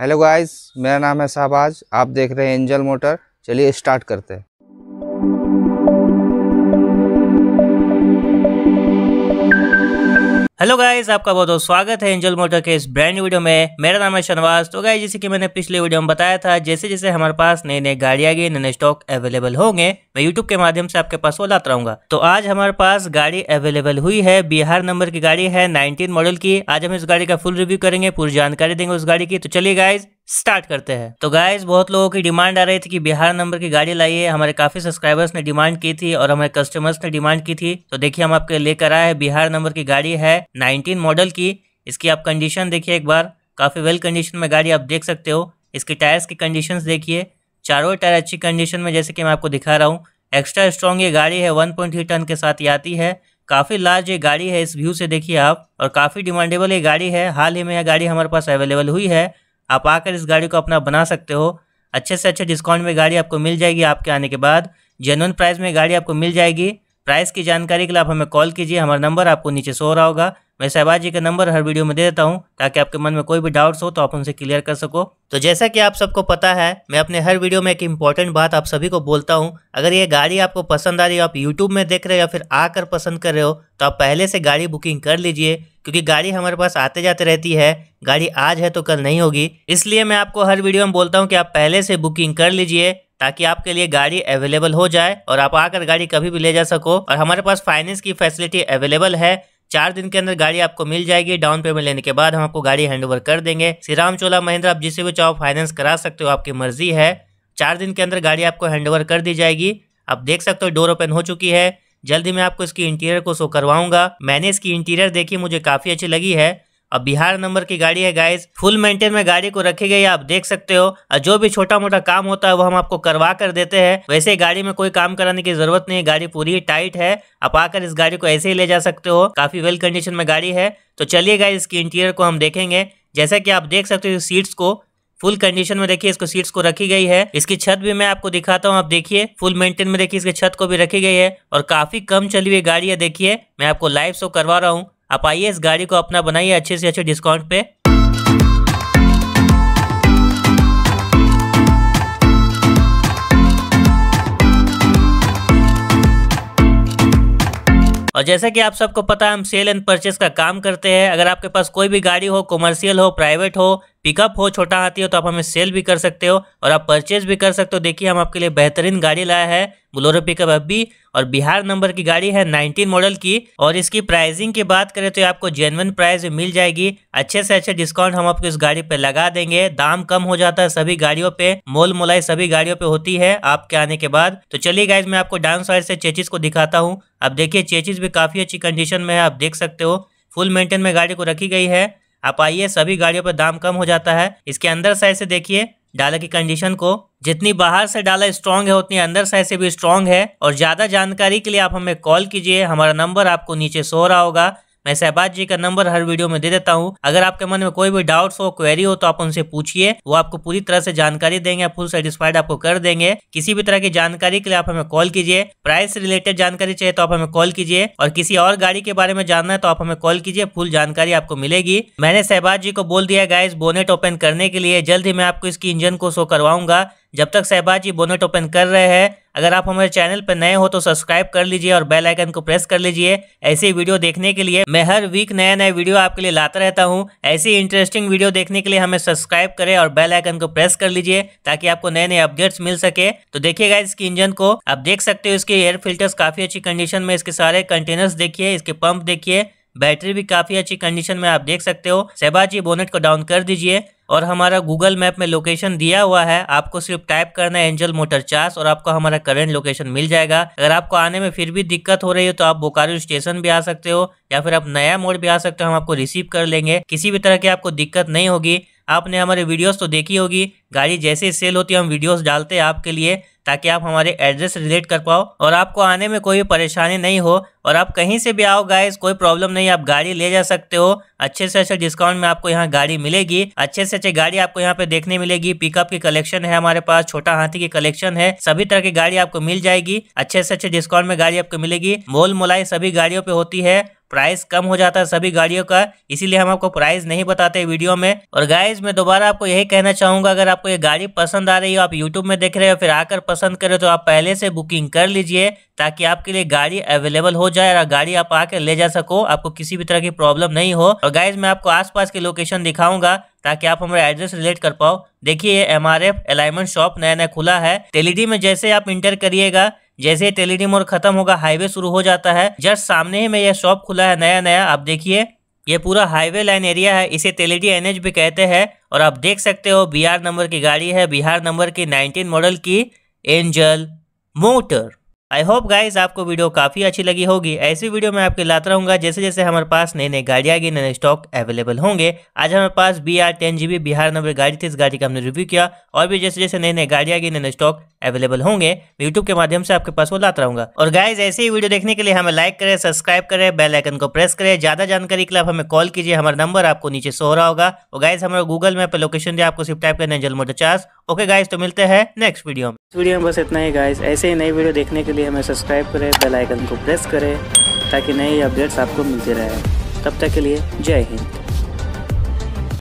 Hello guys मेरा नाम है शाहबाज, आप देख रहे हैं एंजल मोटर चलिए स्टार्ट करते हैं। हेलो गाइस आपका बहुत बहुत स्वागत है एंजल मोटर के इस ब्रांड वीडियो में। मेरा नाम है शनवास तो गाइस जैसे कि मैंने पिछले वीडियो में बताया था, जैसे जैसे हमारे पास नए नए आ गई नए स्टॉक अवेलेबल होंगे, मैं यूट्यूब के माध्यम से आपके पास वो लाता रहूँगा। तो आज हमारे पास गाड़ी अवेलेबल हुई है, बिहार नंबर की गाड़ी है नाइनटीन मॉडल की। आज हम इस गाड़ी का फुल रिव्यू करेंगे, पूरी जानकारी देंगे उस गाड़ी की। तो चलिए गाइज़ स्टार्ट करते हैं। तो गाइस बहुत लोगों की डिमांड आ रही थी कि बिहार नंबर की गाड़ी लाइए हमारे काफ़ी सब्सक्राइबर्स ने डिमांड की थी और हमारे कस्टमर्स ने डिमांड की थी। तो देखिए, हम आपके लेकर आए हैं। बिहार नंबर की गाड़ी है 19 मॉडल की। इसकी आप कंडीशन देखिए एक बार। काफ़ी वेल कंडीशन में गाड़ी आप देख सकते हो। इसके टायर्स की कंडीशन देखिए। चारों टायर अच्छी कंडीशन में, जैसे कि मैं आपको दिखा रहा हूँ। एक्स्ट्रा स्ट्रॉन्ग ये गाड़ी है। वन टन के साथ ये आती है। काफ़ी लार्ज ये गाड़ी है। इस व्यू से देखिए आप। और काफ़ी डिमांडेबल ये गाड़ी है। हाल ही में यह गाड़ी हमारे पास अवेलेबल हुई है। आप आकर इस गाड़ी को अपना बना सकते हो। अच्छे से अच्छे डिस्काउंट में गाड़ी आपको मिल जाएगी आपके आने के बाद। जेनुअन प्राइस में गाड़ी आपको मिल जाएगी। प्राइस की जानकारी के लिए आप हमें कॉल कीजिए, हमारा नंबर आपको नीचे सो रहा होगा। मैं शहबाज जी का नंबर हर वीडियो में दे देता हूँ, ताकि आपके मन में कोई भी डाउट्स हो तो आप उनसे क्लियर कर सको। तो जैसा कि आप सबको पता है, मैं अपने हर वीडियो में एक इंपॉर्टेंट बात आप सभी को बोलता हूँ। अगर ये गाड़ी आपको पसंद आ रही हो, आप यूट्यूब में देख रहे हो या फिर आकर पसंद कर रहे हो तो आप पहले से गाड़ी बुकिंग कर लीजिए। क्योंकि गाड़ी हमारे पास आते जाते रहती है, गाड़ी आज है तो कल नहीं होगी। इसलिए मैं आपको हर वीडियो में बोलता हूँ कि आप पहले से बुकिंग कर लीजिए ताकि आपके लिए गाड़ी अवेलेबल हो जाए और आप आकर गाड़ी कभी भी ले जा सको और हमारे पास फाइनेंस की फैसिलिटी अवेलेबल है। चार दिन के अंदर गाड़ी आपको मिल जाएगी, डाउन पेमेंट लेने के बाद हम आपको गाड़ी हैंड ओवर कर देंगे। श्री राम चोला महिंद्रा, आप जिसे भी चाहो फाइनेंस करा सकते हो, आपकी मर्ज़ी है। चार दिन के अंदर गाड़ी आपको हैंड ओवर कर दी जाएगी। आप देख सकते हो डोर ओपन हो चुकी है। जल्दी मैं आपको इसकी इंटीरियर को शो करवाऊँगा। मैंने इसकी इंटीरियर देखी, मुझे काफ़ी अच्छी लगी है। अब बिहार नंबर की गाड़ी है गाइस फुल मेंटेन में गाड़ी को रखी गई आप देख सकते हो। और जो भी छोटा मोटा काम होता है, वो हम आपको करवा कर देते हैं। वैसे गाड़ी में कोई काम कराने की ज़रूरत नहीं गाड़ी पूरी टाइट है। आप आकर इस गाड़ी को ऐसे ही ले जा सकते हो। काफ़ी वेल कंडीशन में गाड़ी है। तो चलिए गाइस इसकी इंटीरियर को हम देखेंगे। जैसा की आप देख सकते हो सीट्स को फुल कंडीशन में देखिए, इसको सीट्स को रखी गई है। इसकी छत भी मैं आपको दिखाता हूँ। आप देखिए फुल मेंटेन में देखिए, इसकी छत को भी रखी गई है। और काफ़ी कम चली हुई गाड़ी है, देखिए। मैं आपको लाइव शो करवा रहा हूँ। आप आइए इस गाड़ी को अपना बनाइए अच्छे से अच्छे डिस्काउंट पे। और जैसा कि आप सबको पता है, हम सेल एंड परचेस का काम करते हैं। अगर आपके पास कोई भी गाड़ी हो कमर्शियल हो प्राइवेट हो पिकअप हो, छोटा हाथी हो तो आप हमें सेल भी कर सकते हो और आप परचेज भी कर सकते हो। देखिए, हम आपके लिए बेहतरीन गाड़ी लाया है बुलोरो पिकअप अभी और बिहार नंबर की गाड़ी है 19 मॉडल की और इसकी प्राइसिंग की बात करें तो आपको जेनवन प्राइस मिल जाएगी। अच्छे से अच्छे डिस्काउंट हम आपको इस गाड़ी पे लगा देंगे। दाम कम हो जाता है सभी गाड़ियों पे, मोल मोलाई सभी गाड़ियों पे होती है आपके आने के बाद। तो चलिए गाइज़ मैं आपको डाउन साइड से चेचिस को दिखाता हूँ। अब देखिए चेचिस भी काफ़ी अच्छी कंडीशन में है, आप देख सकते हो। फुल मेंटेन में गाड़ी को रखी गई है। आप आइए, सभी गाड़ियों पर दाम कम हो जाता है। इसके अंदर साइड से देखिए, डाला की कंडीशन को। जितनी बाहर से डाला स्ट्रांग है, उतनी अंदर साइड से भी स्ट्रांग है। और ज़्यादा जानकारी के लिए आप हमें कॉल कीजिए। हमारा नंबर आपको नीचे सो रहा होगा। मैं शहबाज जी का नंबर हर वीडियो में दे देता हूँ। अगर आपके मन में कोई भी डाउट्स हो क्वेरी हो तो आप उनसे पूछिए। वो आपको पूरी तरह से जानकारी देंगे फुल सेटिस्फाइड आपको कर देंगे। किसी भी तरह की जानकारी के लिए आप हमें कॉल कीजिए। प्राइस रिलेटेड जानकारी चाहिए तो आप हमें कॉल कीजिए। और किसी और गाड़ी के बारे में जानना है तो आप हमें कॉल कीजिए। फुल जानकारी आपको मिलेगी। मैंने शहबाज जी को बोल दिया गाइस बोनेट ओपन करने के लिए जल्द ही मैं आपको इसकी इंजन को शो करवाऊँगा। जब तक शहबाज जी बोनेट ओपन कर रहे हैं, अगर आप हमारे चैनल पर नए हो तो सब्सक्राइब कर लीजिए और बेल आइकन को प्रेस कर लीजिए। ऐसी वीडियो देखने के लिए मैं हर वीक नया नया वीडियो आपके लिए लाता रहता हूँ। ऐसी इंटरेस्टिंग वीडियो देखने के लिए हमें सब्सक्राइब करें और बेल आइकन को प्रेस कर लीजिए ताकि आपको नए नए अपडेट्स मिल सके। तो देखिएगा इसके इंजन को आप देख सकते हो, इसके एयर फिल्टर्स काफ़ी अच्छी कंडीशन में इसके सारे कंटेनर्स देखिए, इसके पंप देखिए। बैटरी भी काफ़ी अच्छी कंडीशन में आप देख सकते हो। सहबाजी बोनेट को डाउन कर दीजिए और हमारा गूगल मैप में लोकेशन दिया हुआ है। आपको सिर्फ़ टाइप करना है एंजल मोटर चार्स और आपको हमारा करंट लोकेशन मिल जाएगा। अगर आपको आने में फिर भी दिक्कत हो रही है तो आप बोकारो स्टेशन भी आ सकते हो या फिर आप नया मोड़ भी आ सकते हो, हम आपको रिसीव कर लेंगे। किसी भी तरह की आपको दिक्कत नहीं होगी। आपने हमारे वीडियोस तो देखी होगी। गाड़ी जैसे ही सेल होती है, हम वीडियोस डालते हैं आपके लिए ताकि आप हमारे एड्रेस रिलेट कर पाओ और आपको आने में कोई परेशानी नहीं हो और आप कहीं से भी आओ गाइस कोई प्रॉब्लम नहीं, आप गाड़ी ले जा सकते हो। अच्छे से अच्छे डिस्काउंट में आपको यहाँ गाड़ी मिलेगी। अच्छे से अच्छे गाड़ी आपको यहाँ पे देखने मिलेगी। पिकअप की कलेक्शन है हमारे पास, छोटा हाथी की कलेक्शन है, सभी तरह की गाड़ी आपको मिल जाएगी। अच्छे से अच्छे डिस्काउंट में गाड़ी आपको मिलेगी। मोल मोलाई सभी गाड़ियों पे होती है। प्राइस कम हो जाता है सभी गाड़ियों का, इसीलिए हम आपको प्राइस नहीं बताते वीडियो में। और गाइज़ मैं दोबारा आपको यही कहना चाहूँगा, अगर आपको ये गाड़ी पसंद आ रही हो, आप यूट्यूब में देख रहे हो फिर आकर पसंद करे तो आप पहले से बुकिंग कर लीजिए, ताकि आपके लिए गाड़ी अवेलेबल हो जाए, और गाड़ी आप आके ले जा सको, आपको किसी भी तरह की प्रॉब्लम नहीं हो। और गाइज़ मैं आपको आसपास की लोकेशन दिखाऊँगा, ताकि आप हमारे एड्रेस रिलेट कर पाओ। देखिए M R F alignment shop नया नया खुला है। टेलीडी में जैसे आप इंटर करिएगा जैसे टेलीडी मोड़ खत्म होगा, हाईवे शुरू हो जाता है। जस्ट सामने ही में यह शॉप खुला है नया नया आप देखिए ये पूरा हाईवे लाइन एरिया है। इसे टेलीडी एनएच भी कहते हैं। और आप देख सकते हो बिहार नंबर की गाड़ी है। बिहार नंबर की 19 मॉडल की Angel motor. I hope guys आपको वीडियो काफ़ी अच्छी लगी होगी। ऐसी वीडियो मैं आपके लाता रहूँगा जैसे जैसे हमारे पास नई नई गाड़ियाँ आएगी नए स्टॉक अवेलेबल होंगे। आज हमारे पास B R ten G Bihar number गाड़ी थी, इस गाड़ी का हमने रिव्यू किया और भी जैसे जैसे नई नई गाड़ियाँ आएगी नए स्टॉक अवेलेबल होंगे यूट्यूब के माध्यम से आपके पास वो लाता रहूँगा। और गाइज़ ऐसे ही वीडियो देखने के लिए हमें लाइक करें सब्सक्राइब करें बेल आइकन को प्रेस करें। ज़्यादा जानकारी के लिए आप हमें कॉल कीजिए, हमारा नंबर आपको नीचे सो रहा होगा। और गाइज़ हमारे गूगल मैप पर लोकेशन दिया आपको सिर्फ़ टाइप करना है जल मोटर चार्ज ओके गाइज़ तो मिलते हैं नेक्स्ट वीडियो में। वीडियो में बस इतना ही गाइस ऐसे ही नई वीडियो देखने के लिए हमें सब्सक्राइब करें बेल आइकन को प्रेस करें, ताकि नई अपडेट्स आपको मिलते रहे. तब तक के लिए जय हिंद.